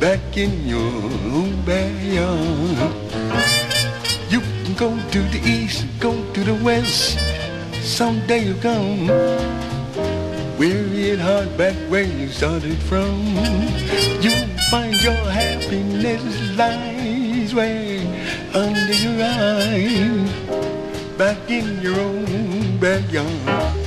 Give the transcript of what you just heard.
back in your own backyard. You can go to the east, go to the west. Someday you'll come. Weary and hard back where you started from. You'll find your happiness lies way under your eyes. Back in your own backyard.